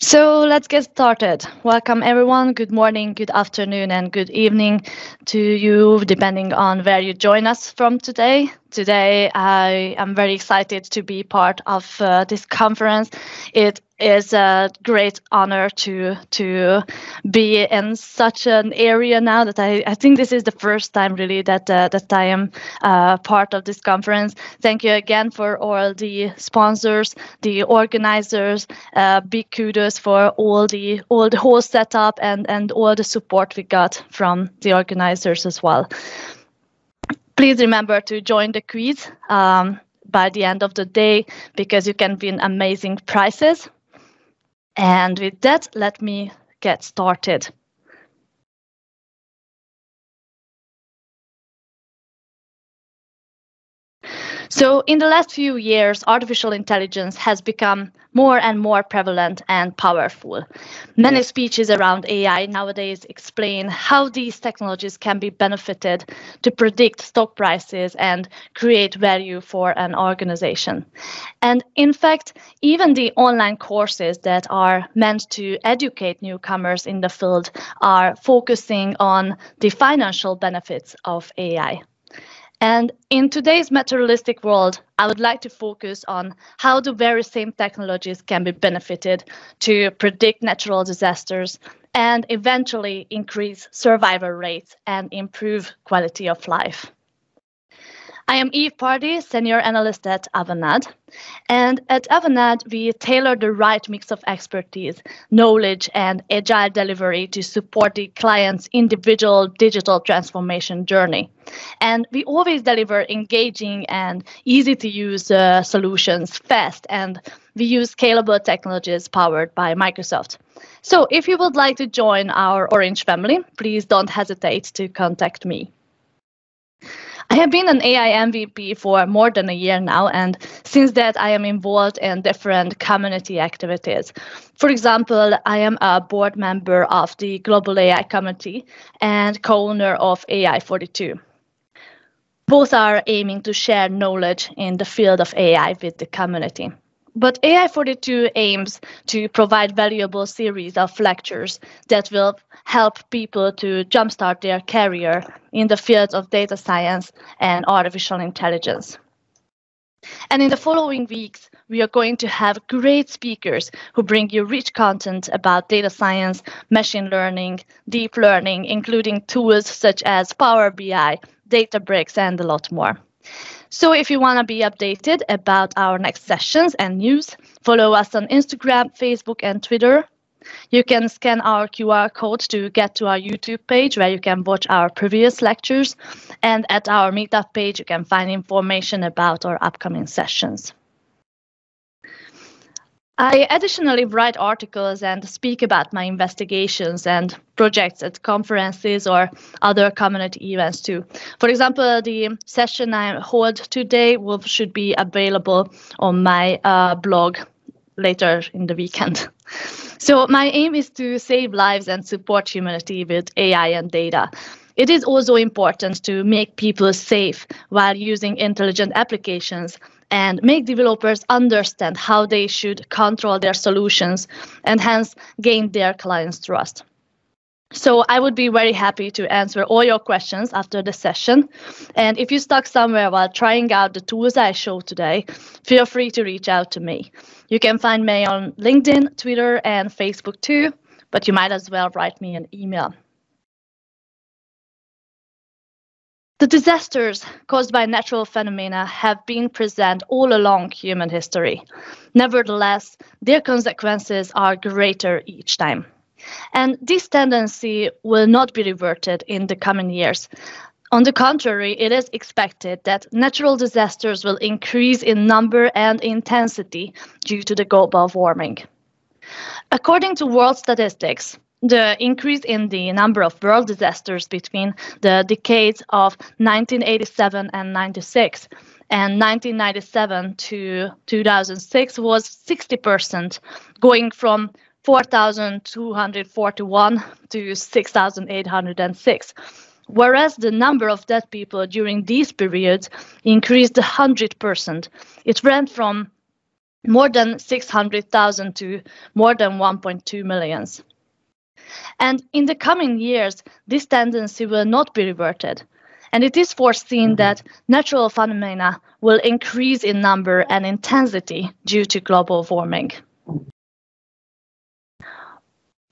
So let's get started. Welcome, everyone. Good morning, good afternoon, and good evening to you, depending on where you join us from today. Today, I am very excited to be part of uh, this conference. It is a great honor to to be in such an area now that I, I think this is the first time really that uh, that I am uh, part of this conference. Thank you again for all the sponsors, the organizers. Uh, big kudos for all the all the whole setup and and all the support we got from the organizers as well. Please remember to join the quiz. Um, by the end of the day because you can win amazing prizes. And with that, let me get started. So, in the last few years, artificial intelligence has become more and more prevalent and powerful. Many speeches around AI nowadays explain how these technologies can be benefited to predict stock prices and create value for an organization. And in fact, even the online courses that are meant to educate newcomers in the field are focusing on the financial benefits of AI. And in today's materialistic world, I would like to focus on how the very same technologies can be benefited to predict natural disasters and eventually increase survival rates and improve quality of life. I am Eve Pardi, Senior Analyst at Avanade. And at Avanade, we tailor the right mix of expertise, knowledge, and agile delivery to support the client's individual digital transformation journey. And we always deliver engaging and easy to use uh, solutions fast, and we use scalable technologies powered by Microsoft. So if you would like to join our Orange family, please don't hesitate to contact me. I have been an AI MVP for more than a year now, and since that, I am involved in different community activities. For example, I am a board member of the Global AI Community and co owner of AI42. Both are aiming to share knowledge in the field of AI with the community. But AI42 aims to provide valuable series of lectures that will help people to jumpstart their career in the fields of data science and artificial intelligence. And in the following weeks, we are going to have great speakers who bring you rich content about data science, machine learning, deep learning, including tools such as Power BI, Databricks, and a lot more. So if you want to be updated about our next sessions and news, follow us on Instagram, Facebook, and Twitter. You can scan our QR code to get to our YouTube page where you can watch our previous lectures. And at our meetup page, you can find information about our upcoming sessions. I additionally write articles and speak about my investigations and projects at conferences or other community events too. For example, the session I hold today will, should be available on my uh, blog later in the weekend. So my aim is to save lives and support humanity with AI and data. It is also important to make people safe while using intelligent applications and make developers understand how they should control their solutions and hence gain their clients' trust. So I would be very happy to answer all your questions after the session. And if you stuck somewhere while trying out the tools I showed today, feel free to reach out to me. You can find me on LinkedIn, Twitter, and Facebook too, but you might as well write me an email. The disasters caused by natural phenomena have been present all along human history. Nevertheless, their consequences are greater each time. And this tendency will not be reverted in the coming years. On the contrary, it is expected that natural disasters will increase in number and intensity due to the global warming. According to world statistics, the increase in the number of world disasters between the decades of 1987 and 96 and 1997 to 2006 was 60%, going from 4,241 to 6,806. Whereas the number of dead people during these periods increased 100%. It went from more than 600,000 to more than 1.2 millions. And in the coming years, this tendency will not be reverted. And it is foreseen mm-hmm. that natural phenomena will increase in number and intensity due to global warming.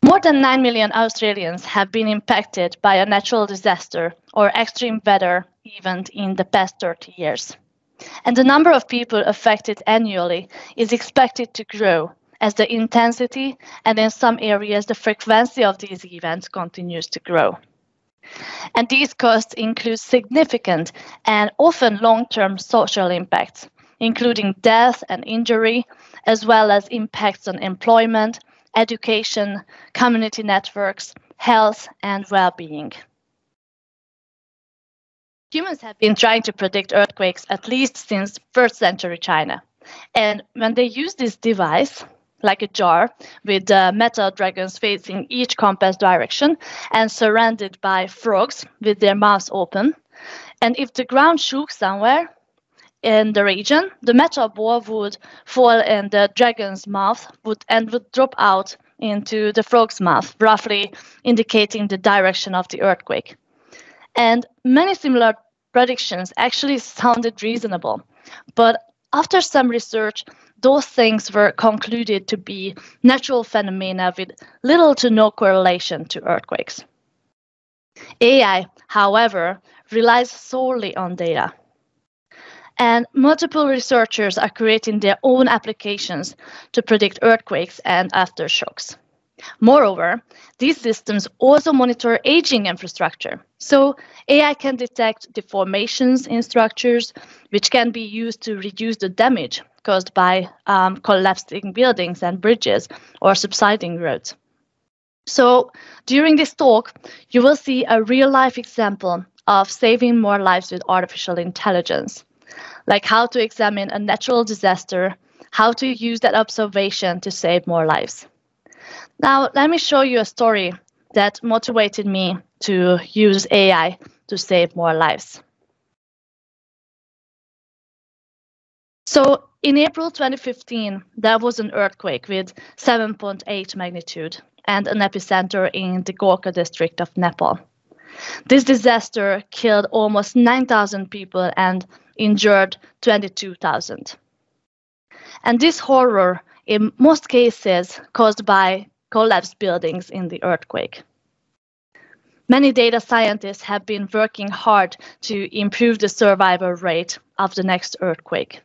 More than 9 million Australians have been impacted by a natural disaster or extreme weather event in the past 30 years. And the number of people affected annually is expected to grow as the intensity and in some areas the frequency of these events continues to grow. And these costs include significant and often long term social impacts, including death and injury, as well as impacts on employment, education, community networks, health, and well being. Humans have been trying to predict earthquakes at least since first century China. And when they use this device, like a jar with uh, metal dragons facing each compass direction and surrounded by frogs with their mouths open. And if the ground shook somewhere in the region, the metal ball would fall in the dragon's mouth would, and would drop out into the frog's mouth, roughly indicating the direction of the earthquake. And many similar predictions actually sounded reasonable. But after some research, those things were concluded to be natural phenomena with little to no correlation to earthquakes. AI, however, relies solely on data. And multiple researchers are creating their own applications to predict earthquakes and aftershocks. Moreover, these systems also monitor aging infrastructure. So AI can detect deformations in structures, which can be used to reduce the damage caused by um, collapsing buildings and bridges or subsiding roads. So during this talk, you will see a real life example of saving more lives with artificial intelligence, like how to examine a natural disaster, how to use that observation to save more lives. Now, let me show you a story that motivated me to use AI to save more lives. So, in April 2015, there was an earthquake with 7.8 magnitude and an epicenter in the Gorkha district of Nepal. This disaster killed almost 9,000 people and injured 22,000. And this horror, in most cases, caused by collapsed buildings in the earthquake. Many data scientists have been working hard to improve the survival rate of the next earthquake.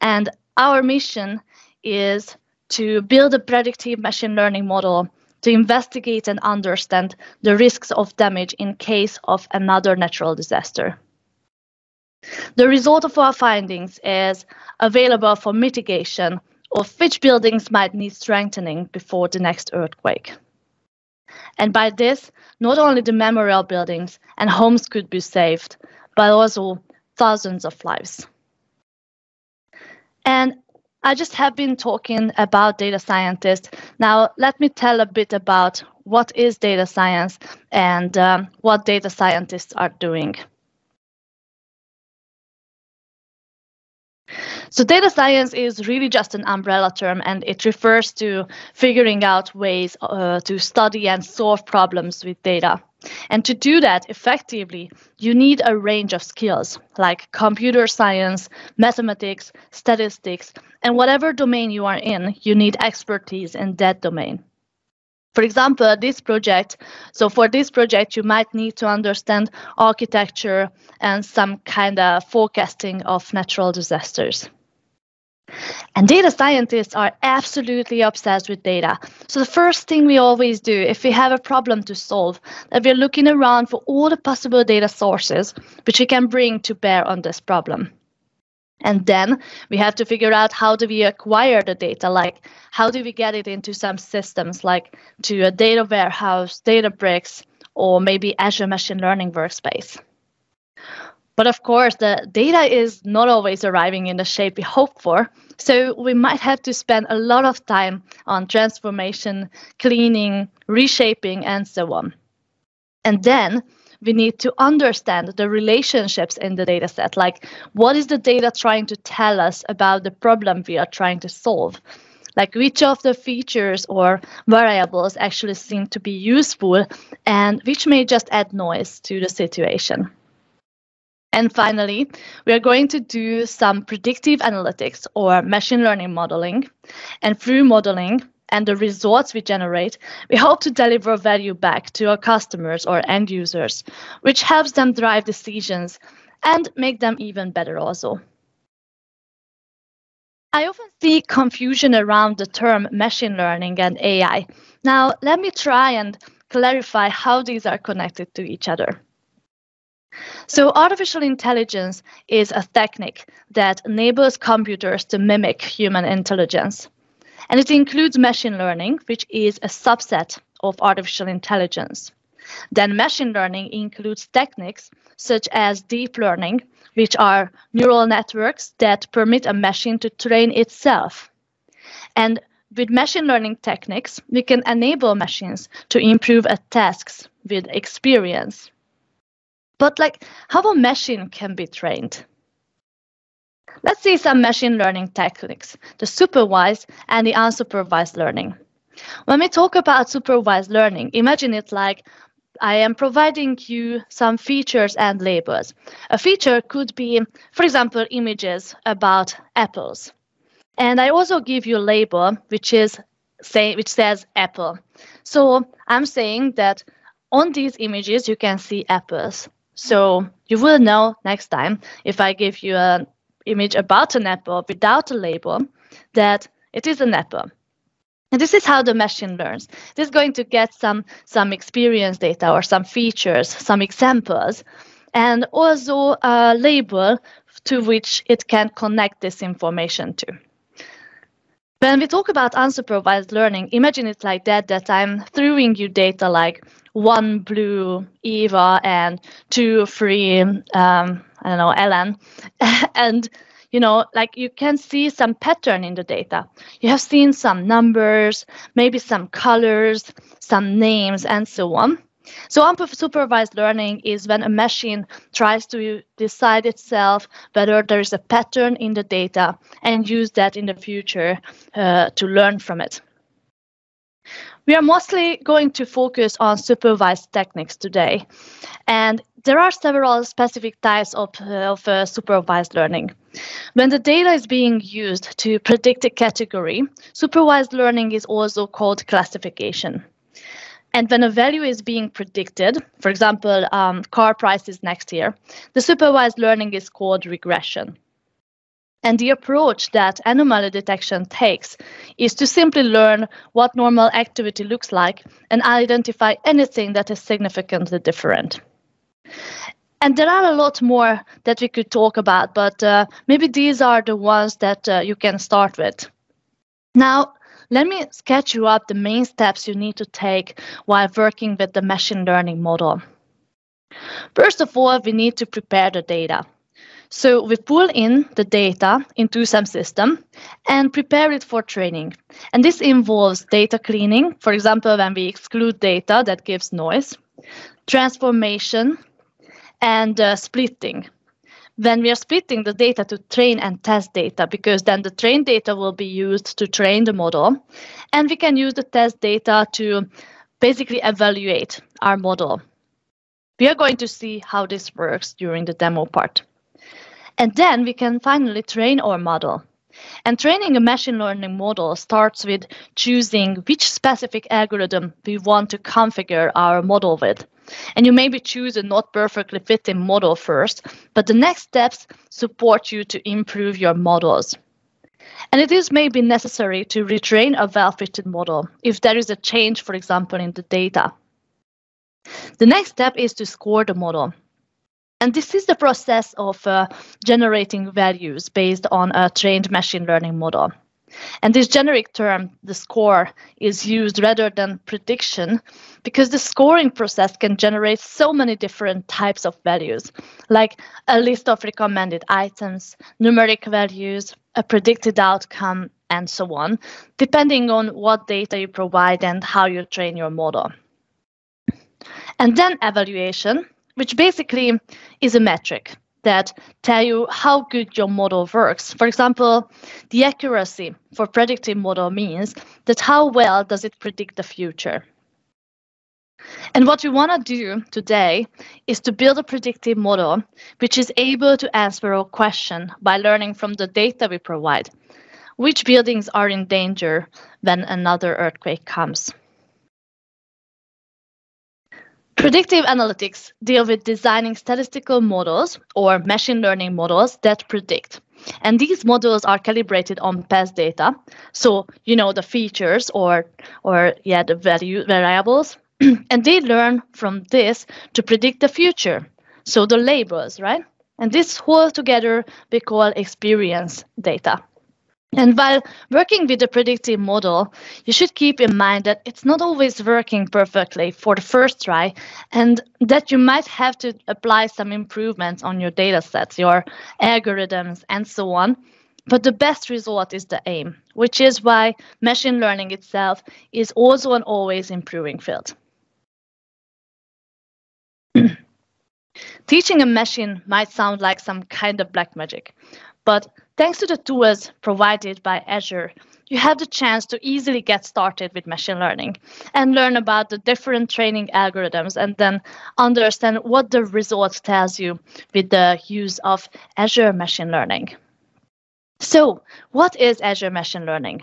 And our mission is to build a predictive machine learning model to investigate and understand the risks of damage in case of another natural disaster. The result of our findings is available for mitigation of which buildings might need strengthening before the next earthquake. And by this, not only the memorial buildings and homes could be saved, but also thousands of lives. And I just have been talking about data scientists. Now, let me tell a bit about what is data science and um, what data scientists are doing. So data science is really just an umbrella term and it refers to figuring out ways uh, to study and solve problems with data. And to do that effectively, you need a range of skills like computer science, mathematics, statistics, and whatever domain you are in, you need expertise in that domain. For example, this project, so for this project, you might need to understand architecture and some kind of forecasting of natural disasters. And data scientists are absolutely obsessed with data. So the first thing we always do if we have a problem to solve, that we're looking around for all the possible data sources which we can bring to bear on this problem. And then we have to figure out how do we acquire the data, like how do we get it into some systems like to a data warehouse, Databricks, or maybe Azure Machine Learning Workspace. But of course, the data is not always arriving in the shape we hope for. So we might have to spend a lot of time on transformation, cleaning, reshaping, and so on. And then we need to understand the relationships in the data set. Like, what is the data trying to tell us about the problem we are trying to solve? Like, which of the features or variables actually seem to be useful and which may just add noise to the situation. And finally, we are going to do some predictive analytics or machine learning modeling. And through modeling and the results we generate, we hope to deliver value back to our customers or end users, which helps them drive decisions and make them even better also. I often see confusion around the term machine learning and AI. Now, let me try and clarify how these are connected to each other. So artificial intelligence is a technique that enables computers to mimic human intelligence. And it includes machine learning, which is a subset of artificial intelligence. Then machine learning includes techniques such as deep learning, which are neural networks that permit a machine to train itself. And with machine learning techniques, we can enable machines to improve at tasks with experience. But like how a machine can be trained. Let's see some machine learning techniques, the supervised and the unsupervised learning. When we talk about supervised learning, imagine it like I am providing you some features and labels. A feature could be, for example, images about apples. And I also give you a label which is say which says apple. So I'm saying that on these images you can see apples. So you will know next time if I give you an image about an apple without a label that it is an apple. And this is how the machine learns. It is going to get some, some experience data or some features, some examples, and also a label to which it can connect this information to. When we talk about unsupervised learning, imagine it like that, that I'm throwing you data like one blue Eva and two free, um, I don't know, Ellen. and, you know, like you can see some pattern in the data. You have seen some numbers, maybe some colors, some names, and so on. So unsupervised learning is when a machine tries to decide itself whether there is a pattern in the data and use that in the future uh, to learn from it. We are mostly going to focus on supervised techniques today. And there are several specific types of, uh, of uh, supervised learning. When the data is being used to predict a category, supervised learning is also called classification. And when a value is being predicted, for example, um, car prices next year, the supervised learning is called regression. And the approach that anomaly detection takes is to simply learn what normal activity looks like and identify anything that is significantly different. And there are a lot more that we could talk about, but uh, maybe these are the ones that uh, you can start with. Now, let me sketch you up the main steps you need to take while working with the machine learning model. First of all, we need to prepare the data. So we pull in the data into some system and prepare it for training. And this involves data cleaning, for example, when we exclude data that gives noise, transformation, and uh, splitting when we are splitting the data to train and test data, because then the trained data will be used to train the model, and we can use the test data to basically evaluate our model. We are going to see how this works during the demo part. And then we can finally train our model. And training a machine learning model starts with choosing which specific algorithm we want to configure our model with. And you maybe choose a not perfectly fitting model first, but the next steps support you to improve your models. And it is maybe necessary to retrain a well-fitted model if there is a change, for example, in the data. The next step is to score the model. And this is the process of uh, generating values based on a trained machine learning model. And this generic term, the score, is used rather than prediction because the scoring process can generate so many different types of values, like a list of recommended items, numeric values, a predicted outcome, and so on, depending on what data you provide and how you train your model. And then evaluation, which basically is a metric that tell you how good your model works. For example, the accuracy for predictive model means that how well does it predict the future. And what we want to do today is to build a predictive model which is able to answer our question by learning from the data we provide. Which buildings are in danger when another earthquake comes? Predictive analytics deal with designing statistical models or machine learning models that predict. And these models are calibrated on past data. So, you know, the features or, or yeah, the value variables. and they learn from this to predict the future. So the labels, right? And this whole together we call experience data. And while working with a predictive model, you should keep in mind that it's not always working perfectly for the first try, and that you might have to apply some improvements on your data sets, your algorithms, and so on. But the best result is the aim, which is why machine learning itself is also an always improving field. Teaching a machine might sound like some kind of black magic, but thanks to the tools provided by Azure, you have the chance to easily get started with machine learning and learn about the different training algorithms and then understand what the result tells you with the use of Azure machine learning. So, what is Azure machine learning?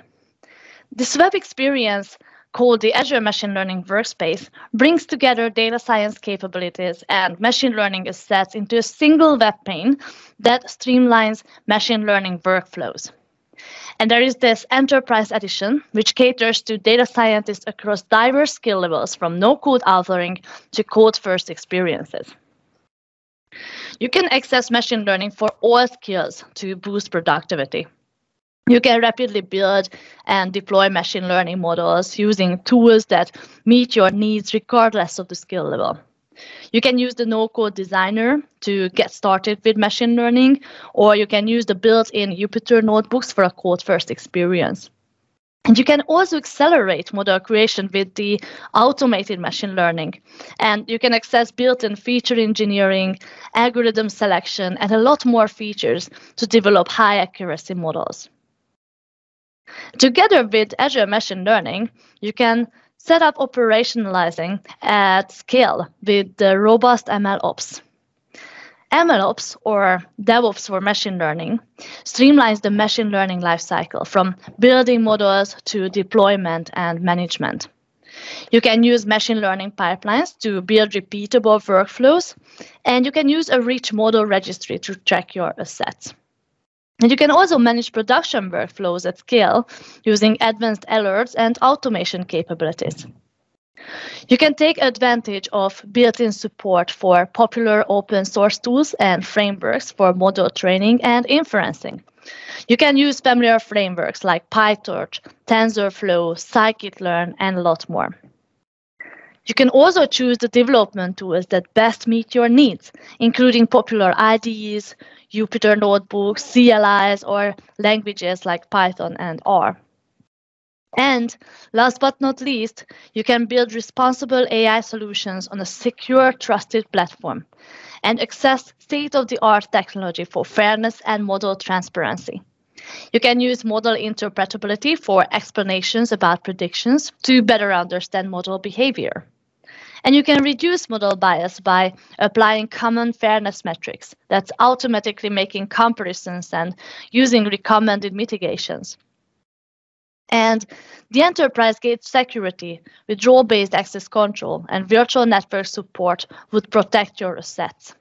This web experience called the Azure Machine Learning Workspace brings together data science capabilities and machine learning assets into a single web pane that streamlines machine learning workflows. And there is this enterprise edition, which caters to data scientists across diverse skill levels from no code authoring to code first experiences. You can access machine learning for all skills to boost productivity. You can rapidly build and deploy machine learning models using tools that meet your needs regardless of the skill level. You can use the no-code designer to get started with machine learning, or you can use the built-in Jupyter notebooks for a code-first experience. And you can also accelerate model creation with the automated machine learning. And you can access built-in feature engineering, algorithm selection, and a lot more features to develop high accuracy models. Together with Azure Machine Learning, you can set up operationalizing at scale with the robust MLOps. MLOps, or DevOps for machine learning, streamlines the machine learning lifecycle from building models to deployment and management. You can use machine learning pipelines to build repeatable workflows, and you can use a rich model registry to track your assets. And you can also manage production workflows at scale using advanced alerts and automation capabilities. You can take advantage of built-in support for popular open source tools and frameworks for model training and inferencing. You can use familiar frameworks like PyTorch, TensorFlow, scikit-learn, and a lot more. You can also choose the development tools that best meet your needs, including popular IDEs, Jupyter notebooks, CLIs, or languages like Python and R. And last but not least, you can build responsible AI solutions on a secure, trusted platform and access state-of-the-art technology for fairness and model transparency. You can use model interpretability for explanations about predictions to better understand model behavior. And you can reduce model bias by applying common fairness metrics that's automatically making comparisons and using recommended mitigations. And the enterprise gate security with role-based access control and virtual network support would protect your assets.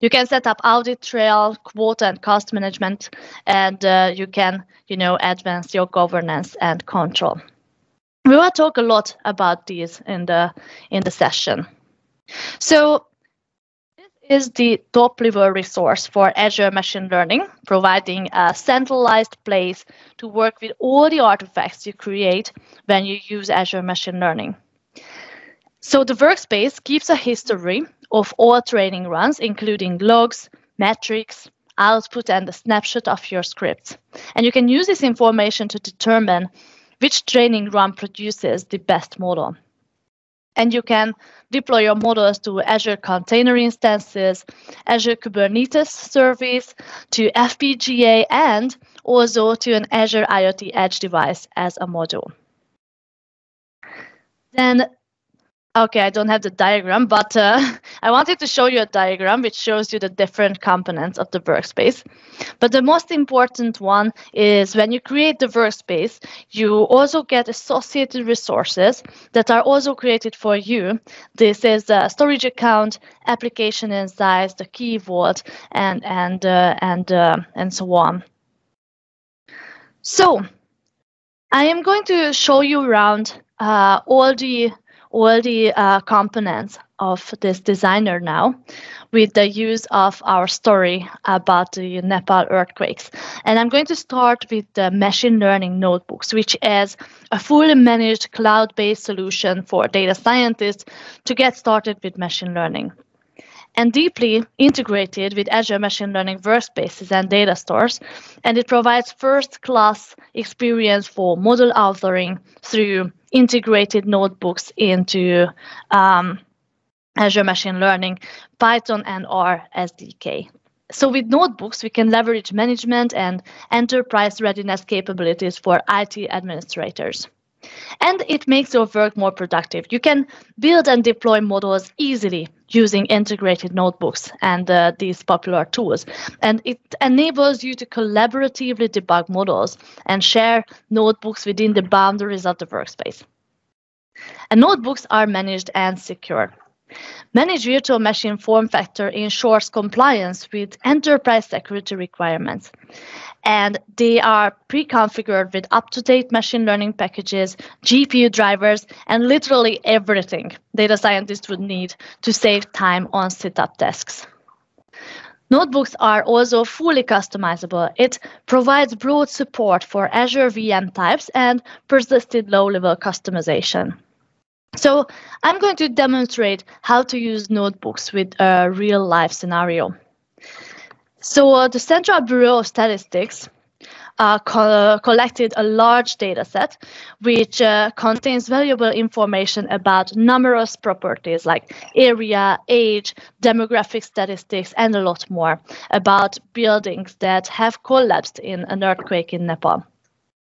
You can set up audit trail, quota and cost management, and uh, you can, you know, advance your governance and control we will talk a lot about these in the in the session. So this is the top level resource for Azure Machine Learning, providing a centralized place to work with all the artifacts you create when you use Azure Machine Learning. So the workspace keeps a history of all training runs, including logs, metrics, output, and a snapshot of your scripts. And you can use this information to determine which training run produces the best model. And you can deploy your models to Azure Container Instances, Azure Kubernetes Service, to FPGA, and also to an Azure IoT Edge device as a module. Then Okay, I don't have the diagram, but uh, I wanted to show you a diagram which shows you the different components of the workspace. But the most important one is when you create the workspace, you also get associated resources that are also created for you. This is the storage account, application insights, the key vault, and and uh, and uh, and so on. So I am going to show you around uh, all the all the uh, components of this designer now with the use of our story about the Nepal earthquakes. And I'm going to start with the machine learning notebooks, which is a fully managed cloud-based solution for data scientists to get started with machine learning and deeply integrated with Azure Machine Learning workspaces and data stores. And it provides first class experience for model authoring through integrated notebooks into um, Azure Machine Learning, Python, and R SDK. So with notebooks, we can leverage management and enterprise readiness capabilities for IT administrators. And it makes your work more productive. You can build and deploy models easily using integrated notebooks and uh, these popular tools. And it enables you to collaboratively debug models and share notebooks within the boundaries of the workspace. And notebooks are managed and secure. Managed virtual machine form factor ensures compliance with enterprise security requirements. And they are pre-configured with up-to-date machine learning packages, GPU drivers, and literally everything data scientists would need to save time on setup tasks. Notebooks are also fully customizable. It provides broad support for Azure VM types and persisted low-level customization. So I'm going to demonstrate how to use notebooks with a real life scenario. So uh, the Central Bureau of Statistics uh, co collected a large data set which uh, contains valuable information about numerous properties like area, age, demographic statistics, and a lot more about buildings that have collapsed in an earthquake in Nepal.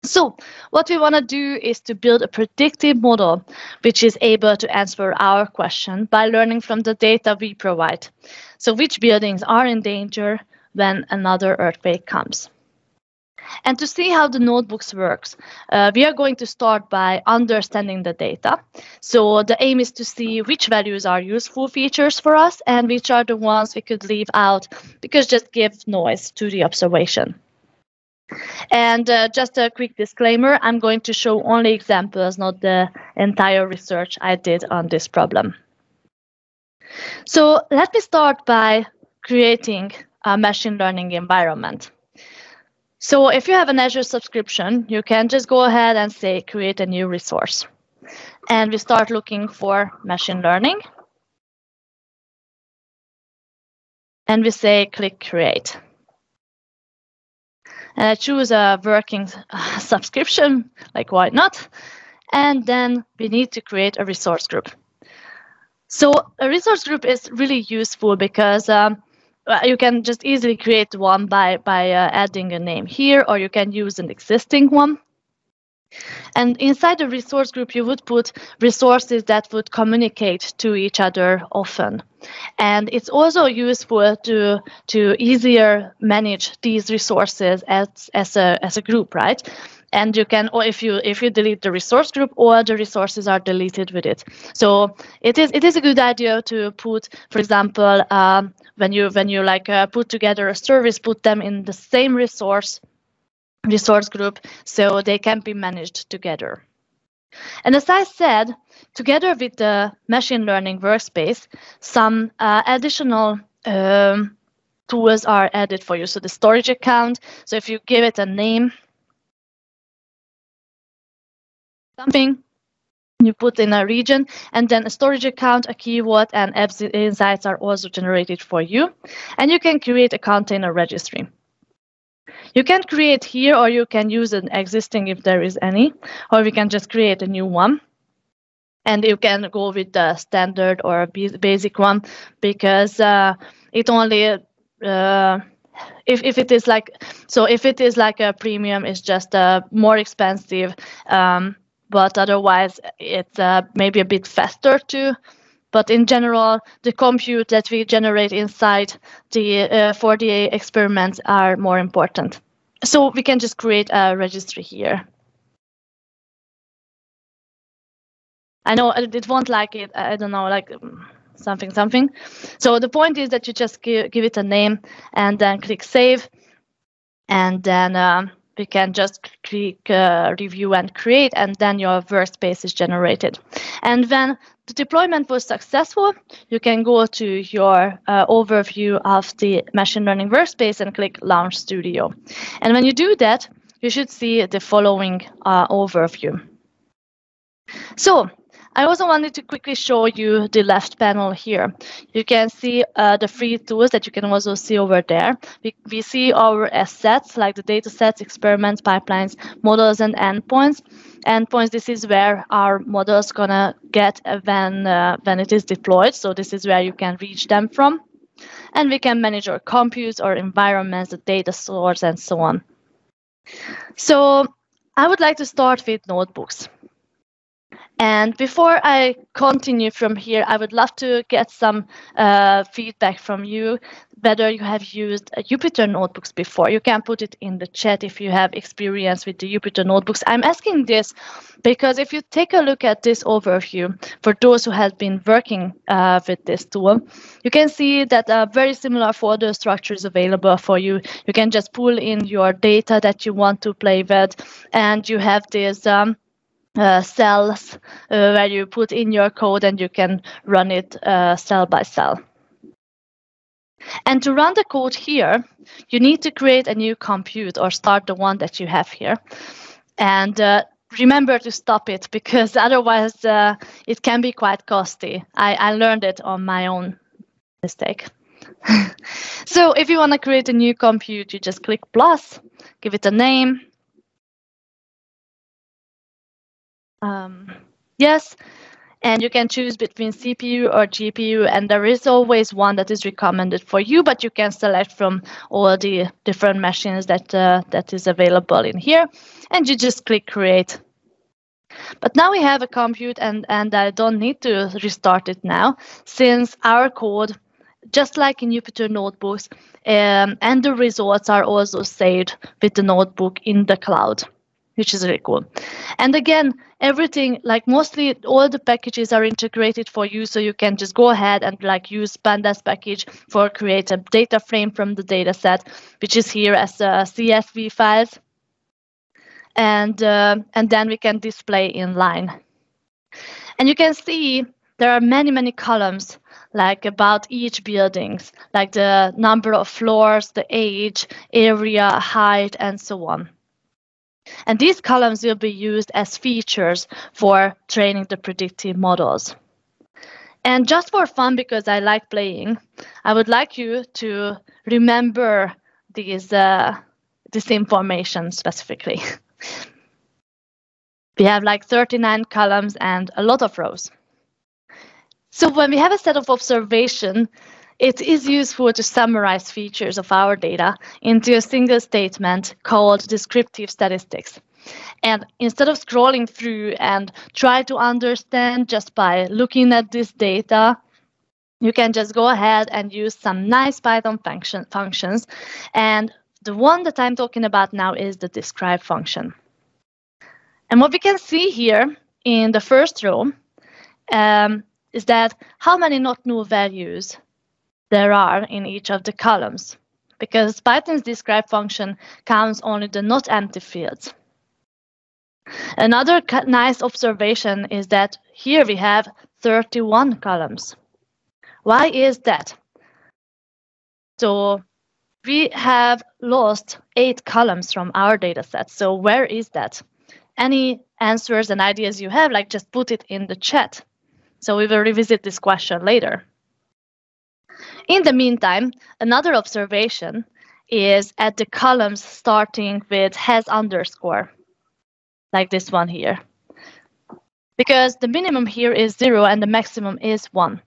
So what we want to do is to build a predictive model which is able to answer our question by learning from the data we provide. So which buildings are in danger when another earthquake comes. And to see how the notebooks works, uh, we are going to start by understanding the data. So the aim is to see which values are useful features for us and which are the ones we could leave out because just give noise to the observation. And uh, just a quick disclaimer, I'm going to show only examples, not the entire research I did on this problem. So let me start by creating a machine learning environment. So if you have an Azure subscription, you can just go ahead and say create a new resource. And we start looking for machine learning. And we say click create and I choose a working uh, subscription, like why not? And then we need to create a resource group. So a resource group is really useful because um, uh, you can just easily create one by, by uh, adding a name here, or you can use an existing one. And inside the resource group, you would put resources that would communicate to each other often. And it's also useful to, to easier manage these resources as, as, a, as a group, right? and you can or if you if you delete the resource group all the resources are deleted with it so it is it is a good idea to put for example um, when you when you like uh, put together a service put them in the same resource resource group so they can be managed together. And as I said, together with the machine learning workspace, some uh, additional um, tools are added for you. So the storage account, so if you give it a name, something, you put in a region, and then a storage account, a key vault, and apps insights are also generated for you. And you can create a container registry. You can create here or you can use an existing if there is any, or we can just create a new one. and you can go with the standard or basic one because uh, it only uh, if, if it is like so if it is like a premium it's just uh, more expensive um, but otherwise it's uh, maybe a bit faster too but in general the compute that we generate inside the uh, for the experiments are more important so we can just create a registry here I know it won't like it. I don't know, like something, something. So the point is that you just give, give it a name and then click save. And then um, we can just click uh, review and create, and then your workspace is generated. And when the deployment was successful, you can go to your uh, overview of the machine learning workspace and click Launch Studio. And when you do that, you should see the following uh, overview. So I also wanted to quickly show you the left panel here. You can see uh, the free tools that you can also see over there. We, we see our assets like the data sets, experiments, pipelines, models, and endpoints. Endpoints, this is where our models gonna get when, uh, when it is deployed. So this is where you can reach them from. And we can manage our compute, our environments, the data source, and so on. So I would like to start with notebooks. And before I continue from here, I would love to get some uh, feedback from you, whether you have used Jupyter notebooks before. You can put it in the chat if you have experience with the Jupyter notebooks. I'm asking this because if you take a look at this overview, for those who have been working uh, with this tool, you can see that a very similar folder structure is available for you. You can just pull in your data that you want to play with, and you have this um, uh, cells uh, where you put in your code and you can run it uh, cell by cell. And to run the code here, you need to create a new compute or start the one that you have here. And uh, remember to stop it because otherwise uh, it can be quite costly. I, I learned it on my own mistake. so if you want to create a new compute, you just click plus, give it a name, Um, yes, and you can choose between CPU or GPU, and there is always one that is recommended for you, but you can select from all the different machines that uh, that is available in here, and you just click create. But now we have a compute, and and I don't need to restart it now, since our code, just like in Jupyter notebooks, um, and the results are also saved with the notebook in the cloud which is really cool. And again, everything like mostly all the packages are integrated for you, so you can just go ahead and like use pandas package for create a data frame from the data set, which is here as a CSV files. And, uh, and then we can display in line. And you can see there are many, many columns like about each buildings, like the number of floors, the age, area, height, and so on. And these columns will be used as features for training the predictive models. And just for fun, because I like playing, I would like you to remember these, uh, this information specifically. we have like 39 columns and a lot of rows. So when we have a set of observation, it is useful to summarize features of our data into a single statement called descriptive statistics. And instead of scrolling through and try to understand just by looking at this data, you can just go ahead and use some nice Python function, functions. And the one that I'm talking about now is the describe function. And what we can see here in the first row um, is that how many not null values there are in each of the columns because Python's describe function counts only the not empty fields. Another nice observation is that here we have 31 columns. Why is that? So we have lost eight columns from our data set. So where is that? Any answers and ideas you have, like just put it in the chat. So we will revisit this question later. In the meantime, another observation is at the columns starting with has underscore, like this one here. because the minimum here is zero and the maximum is one.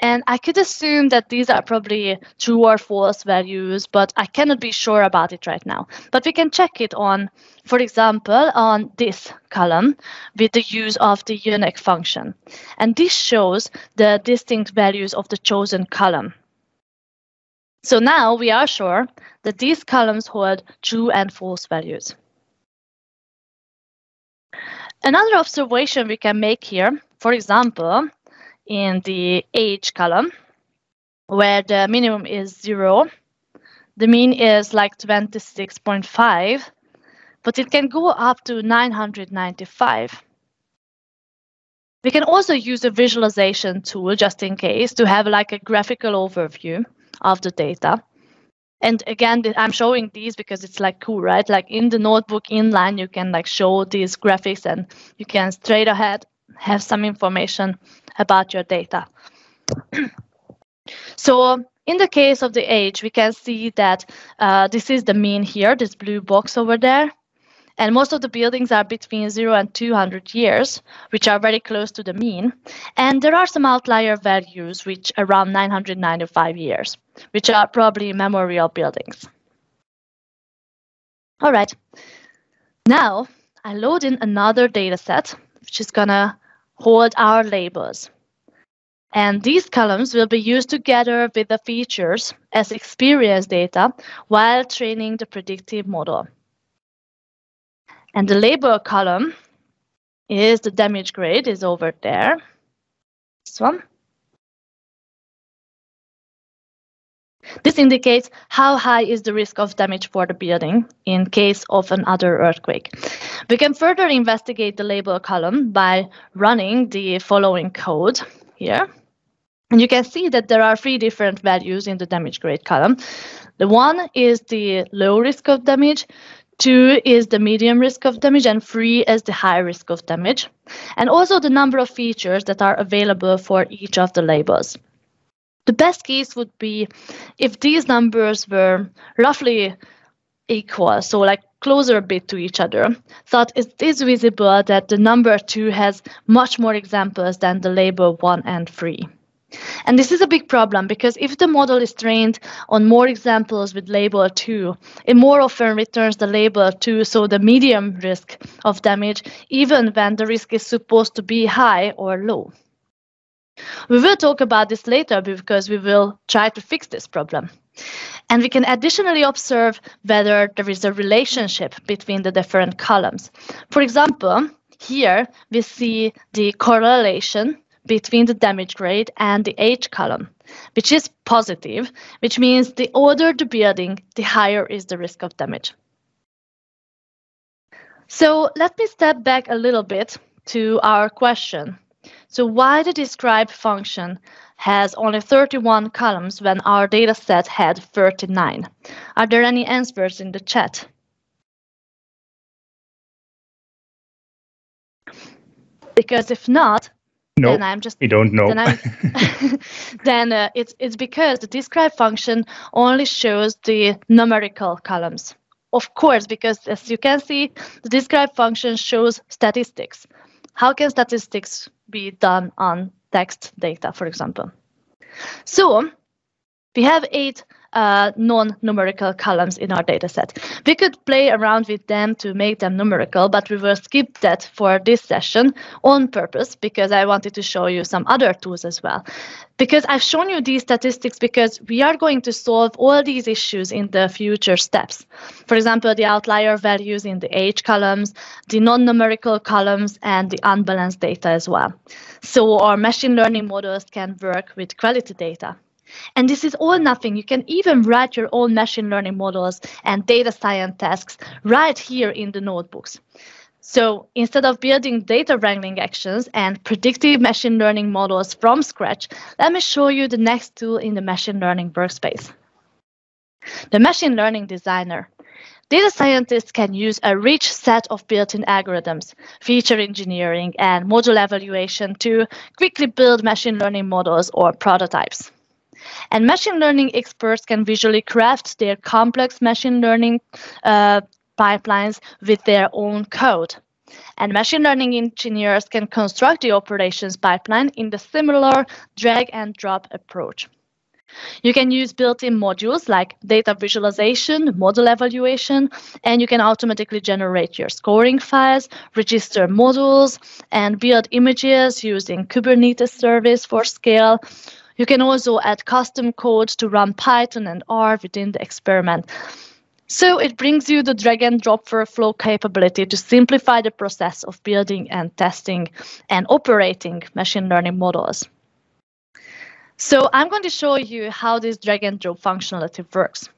And I could assume that these are probably true or false values, but I cannot be sure about it right now. But we can check it on, for example, on this column with the use of the unique function. And this shows the distinct values of the chosen column. So now we are sure that these columns hold true and false values. Another observation we can make here, for example, in the age column, where the minimum is zero, the mean is like 26.5, but it can go up to 995. We can also use a visualization tool just in case to have like a graphical overview of the data. And again, I'm showing these because it's like cool, right? Like in the notebook inline, you can like show these graphics and you can straight ahead have some information about your data. so in the case of the age, we can see that uh, this is the mean here, this blue box over there. And most of the buildings are between 0 and 200 years, which are very close to the mean. And there are some outlier values, which are around 995 years, which are probably memorial buildings. All right. Now, I load in another data set, which is going to hold our labels. And these columns will be used together with the features as experience data while training the predictive model. And the label column is the damage grade is over there. This one. This indicates how high is the risk of damage for the building in case of another earthquake. We can further investigate the label column by running the following code here. And you can see that there are three different values in the damage grade column. The one is the low risk of damage, Two is the medium risk of damage, and three is the high risk of damage. And also the number of features that are available for each of the labels. The best case would be if these numbers were roughly equal, so like closer a bit to each other, thought it is visible that the number two has much more examples than the label one and three. And this is a big problem because if the model is trained on more examples with label 2, it more often returns the label 2, so the medium risk of damage, even when the risk is supposed to be high or low. We will talk about this later because we will try to fix this problem. And we can additionally observe whether there is a relationship between the different columns. For example, here we see the correlation between the damage grade and the age column, which is positive, which means the older the building, the higher is the risk of damage. So let me step back a little bit to our question. So why the describe function has only 31 columns when our data set had 39? Are there any answers in the chat? Because if not, no, then I'm just we don't know. Then, then uh, it's it's because the describe function only shows the numerical columns. Of course, because as you can see, the describe function shows statistics. How can statistics be done on text data, for example? So we have eight uh, non-numerical columns in our dataset. We could play around with them to make them numerical, but we will skip that for this session on purpose because I wanted to show you some other tools as well. Because I've shown you these statistics because we are going to solve all these issues in the future steps. For example, the outlier values in the age columns, the non-numerical columns, and the unbalanced data as well. So our machine learning models can work with quality data. And this is all nothing. You can even write your own machine learning models and data science tasks right here in the notebooks. So instead of building data wrangling actions and predictive machine learning models from scratch, let me show you the next tool in the machine learning workspace. The Machine Learning Designer. Data scientists can use a rich set of built-in algorithms, feature engineering, and module evaluation to quickly build machine learning models or prototypes. And machine learning experts can visually craft their complex machine learning uh, pipelines with their own code. And machine learning engineers can construct the operations pipeline in the similar drag and drop approach. You can use built-in modules like data visualization, model evaluation, and you can automatically generate your scoring files, register models, and build images using Kubernetes service for scale. You can also add custom code to run Python and R within the experiment. So it brings you the drag and drop workflow capability to simplify the process of building and testing and operating machine learning models. So I'm going to show you how this drag and drop functionality works.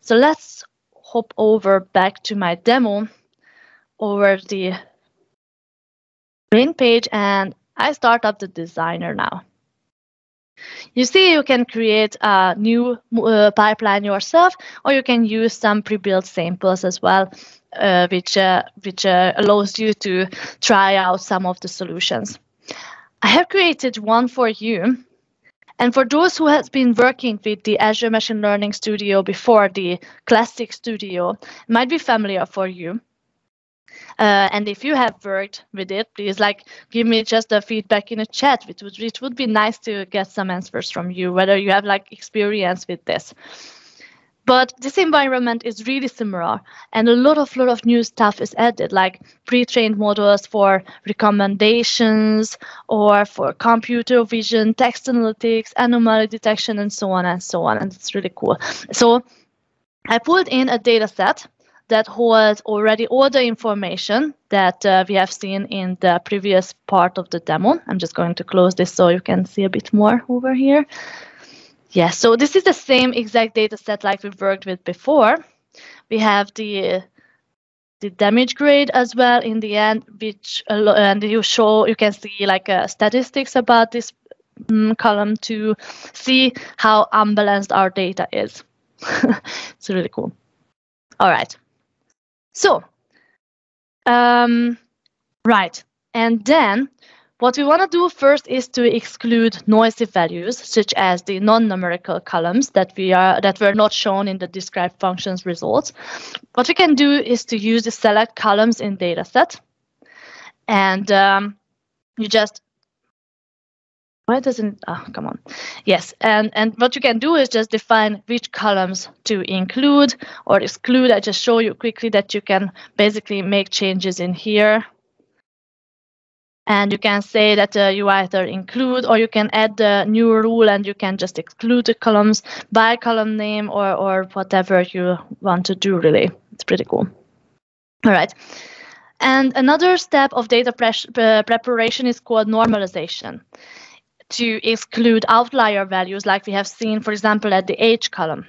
So let's hop over back to my demo over the main page and I start up the designer now. You see, you can create a new uh, pipeline yourself, or you can use some pre-built samples as well, uh, which uh, which uh, allows you to try out some of the solutions. I have created one for you, and for those who have been working with the Azure Machine Learning Studio before, the Classic Studio might be familiar for you. Uh, and if you have worked with it, please like give me just a feedback in a chat. It would it would be nice to get some answers from you, whether you have like experience with this. But this environment is really similar, and a lot of lot of new stuff is added, like pre-trained models for recommendations or for computer vision, text analytics, anomaly detection, and so on and so on. And it's really cool. So I pulled in a data set that holds already all the information that uh, we have seen in the previous part of the demo. I'm just going to close this so you can see a bit more over here. Yeah, so this is the same exact data set like we've worked with before. We have the the damage grade as well in the end, which and you show you can see like uh, statistics about this um, column to see how unbalanced our data is. it's really cool. All right. So, um, right, and then what we want to do first is to exclude noisy values, such as the non-numerical columns that we are that were not shown in the described functions results. What we can do is to use the select columns in dataset, and um, you just why doesn't oh come on yes and and what you can do is just define which columns to include or exclude i just show you quickly that you can basically make changes in here and you can say that uh, you either include or you can add the new rule and you can just exclude the columns by column name or, or whatever you want to do really. It's pretty cool. All right. And another step of data pre uh, preparation is called normalization to exclude outlier values like we have seen, for example, at the age column.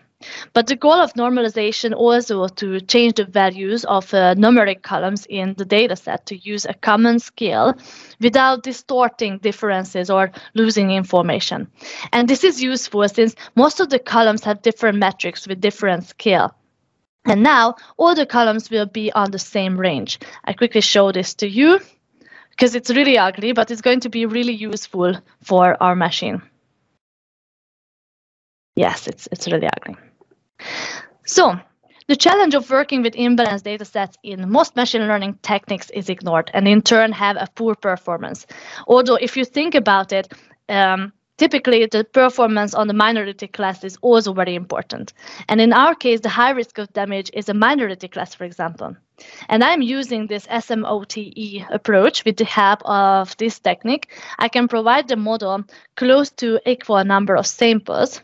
But the goal of normalization also to change the values of uh, numeric columns in the dataset to use a common scale without distorting differences or losing information. And this is useful since most of the columns have different metrics with different scale. And now all the columns will be on the same range. I quickly show this to you because it's really ugly, but it's going to be really useful for our machine. Yes, it's, it's really ugly. So the challenge of working with imbalanced data sets in most machine learning techniques is ignored and in turn have a poor performance. Although if you think about it, um, typically the performance on the minority class is also very important. And in our case, the high risk of damage is a minority class, for example. And I'm using this SMOTE approach with the help of this technique. I can provide the model close to equal number of samples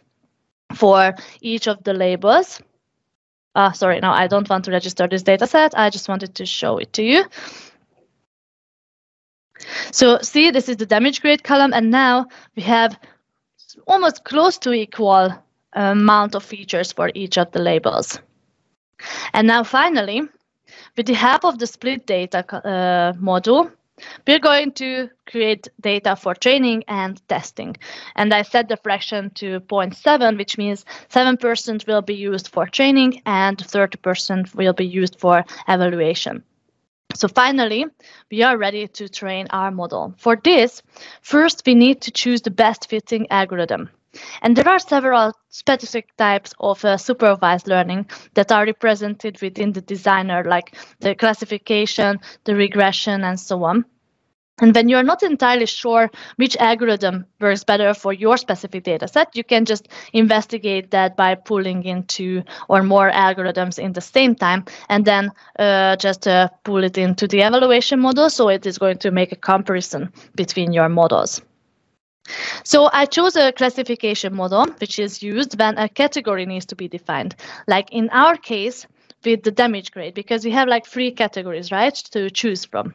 for each of the labels. Uh, sorry, no, I don't want to register this data set. I just wanted to show it to you. So see, this is the damage grade column, and now we have almost close to equal amount of features for each of the labels. And now finally, with the help of the split data uh, module, we're going to create data for training and testing. And I set the fraction to 0.7, which means 7% will be used for training and 30% will be used for evaluation. So finally, we are ready to train our model. For this, first we need to choose the best fitting algorithm. And there are several specific types of uh, supervised learning that are represented within the designer, like the classification, the regression, and so on. And when you're not entirely sure which algorithm works better for your specific data set, you can just investigate that by pulling in two or more algorithms in the same time and then uh, just uh, pull it into the evaluation model. So it is going to make a comparison between your models. So I chose a classification model, which is used when a category needs to be defined. Like in our case, with the damage grade, because we have like three categories, right, to choose from.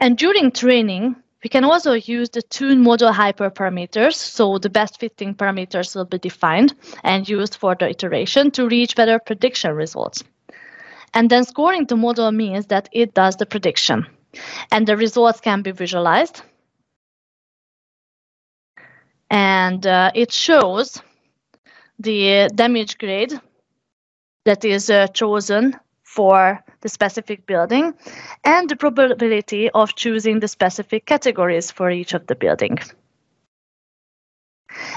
And during training, we can also use the tune model hyperparameters, so the best fitting parameters will be defined and used for the iteration to reach better prediction results. And then scoring the model means that it does the prediction. And the results can be visualized. And uh, it shows the damage grade that is uh, chosen for the specific building and the probability of choosing the specific categories for each of the building.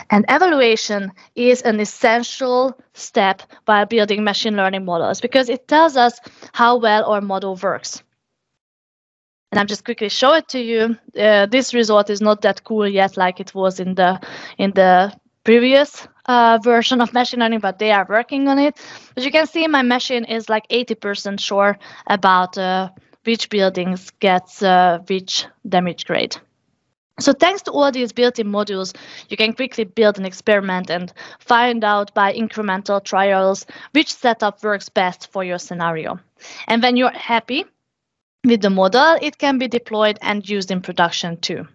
And evaluation is an essential step while building machine learning models because it tells us how well our model works. And I'm just quickly show it to you. Uh, this result is not that cool yet, like it was in the in the previous uh, version of machine learning, but they are working on it. As you can see, my machine is like 80% sure about uh, which buildings gets uh, which damage grade. So thanks to all these built-in modules, you can quickly build an experiment and find out by incremental trials which setup works best for your scenario. And when you're happy with the model, it can be deployed and used in production too.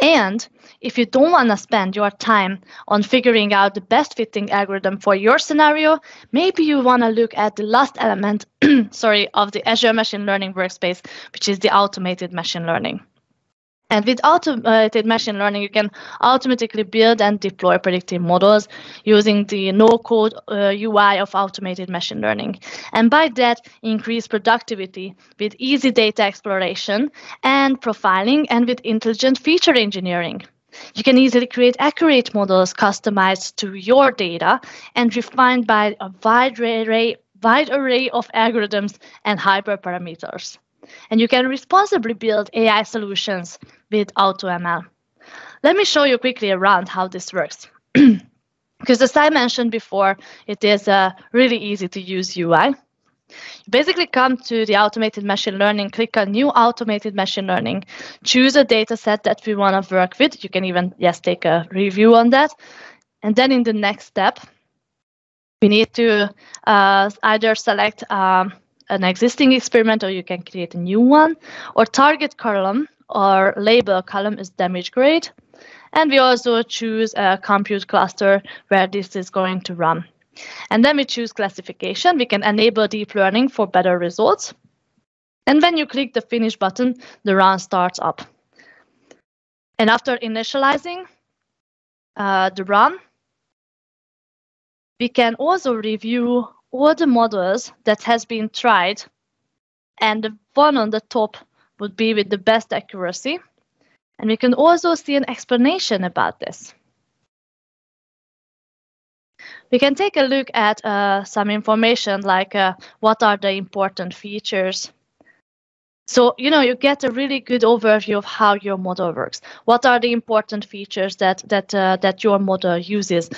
And if you don't want to spend your time on figuring out the best fitting algorithm for your scenario, maybe you want to look at the last element, sorry, of the Azure Machine Learning Workspace, which is the automated machine learning. And with automated machine learning, you can automatically build and deploy predictive models using the no-code uh, UI of automated machine learning. And by that, increase productivity with easy data exploration and profiling and with intelligent feature engineering. You can easily create accurate models customized to your data and refined by a wide array, wide array of algorithms and hyperparameters. And you can responsibly build AI solutions with AutoML. Let me show you quickly around how this works. because as I mentioned before, it is a really easy to use UI. You basically come to the automated machine learning, click on new automated machine learning, choose a data set that we want to work with. You can even, yes, take a review on that. And then in the next step, we need to uh, either select um, an existing experiment or you can create a new one, or target column or label column is damage grade. And we also choose a compute cluster where this is going to run. And then we choose classification. We can enable deep learning for better results. And when you click the finish button, the run starts up. And after initializing uh, the run, we can also review all the models that has been tried. And the one on the top would be with the best accuracy. And we can also see an explanation about this. We can take a look at uh, some information like uh, what are the important features. So, you know, you get a really good overview of how your model works. What are the important features that that uh, that your model uses?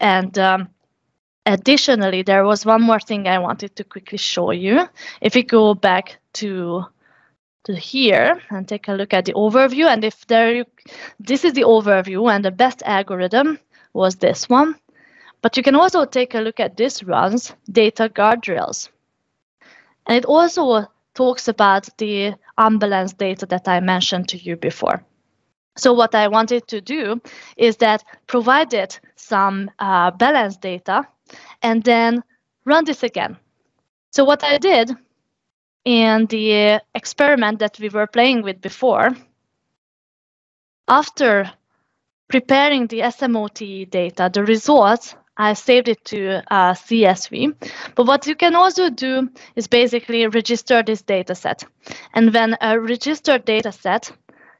And um, additionally, there was one more thing I wanted to quickly show you. If we go back to to here and take a look at the overview. And if there, you, this is the overview and the best algorithm was this one. But you can also take a look at this runs data guardrails. And it also talks about the unbalanced data that I mentioned to you before. So what I wanted to do is that provided some uh, balanced data and then run this again. So what I did in the experiment that we were playing with before, after preparing the SMOTE data, the results, I saved it to uh, CSV. But what you can also do is basically register this data set. And when a registered data set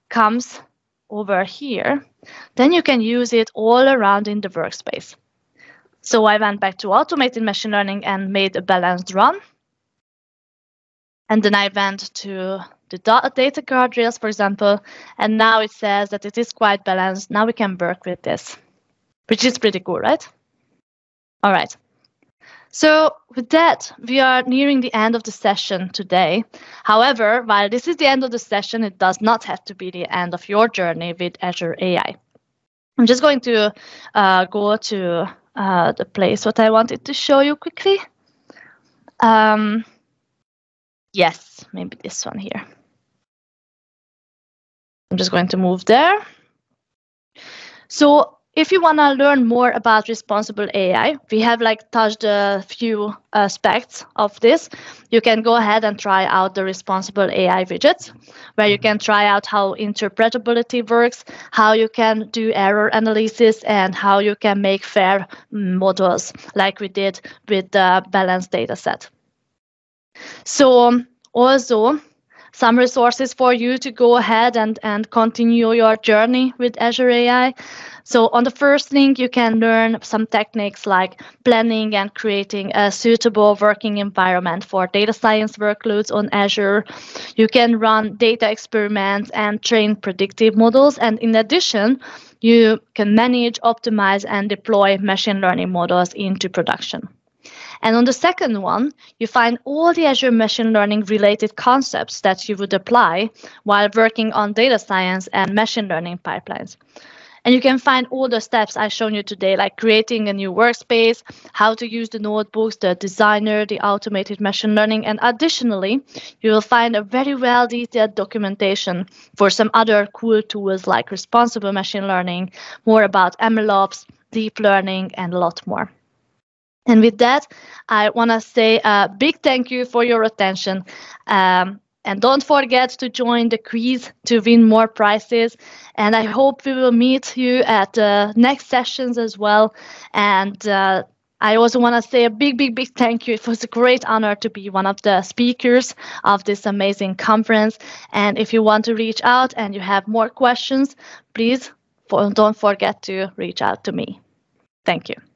comes over here, then you can use it all around in the workspace. So I went back to automated machine learning and made a balanced run. And then I went to the data guardrails, for example, and now it says that it is quite balanced. Now we can work with this, which is pretty cool, right? All right. So with that, we are nearing the end of the session today. However, while this is the end of the session, it does not have to be the end of your journey with Azure AI. I'm just going to uh, go to uh, the place what I wanted to show you quickly. Um, yes, maybe this one here. I'm just going to move there. So if you want to learn more about responsible AI, we have like touched a few uh, aspects of this. You can go ahead and try out the responsible AI widgets, where you can try out how interpretability works, how you can do error analysis, and how you can make fair mm, models, like we did with the balanced data set. So also, some resources for you to go ahead and, and continue your journey with Azure AI. So on the first link, you can learn some techniques like planning and creating a suitable working environment for data science workloads on Azure. You can run data experiments and train predictive models. And in addition, you can manage, optimize, and deploy machine learning models into production. And on the second one, you find all the Azure machine learning related concepts that you would apply while working on data science and machine learning pipelines. And you can find all the steps I've shown you today, like creating a new workspace, how to use the notebooks, the designer, the automated machine learning. And additionally, you will find a very well detailed documentation for some other cool tools like responsible machine learning, more about MLOps, deep learning, and a lot more. And with that, I want to say a big thank you for your attention. Um, and don't forget to join the quiz to win more prizes. And I hope we will meet you at the next sessions as well. And uh, I also want to say a big, big, big thank you. It was a great honor to be one of the speakers of this amazing conference. And if you want to reach out and you have more questions, please don't forget to reach out to me. Thank you.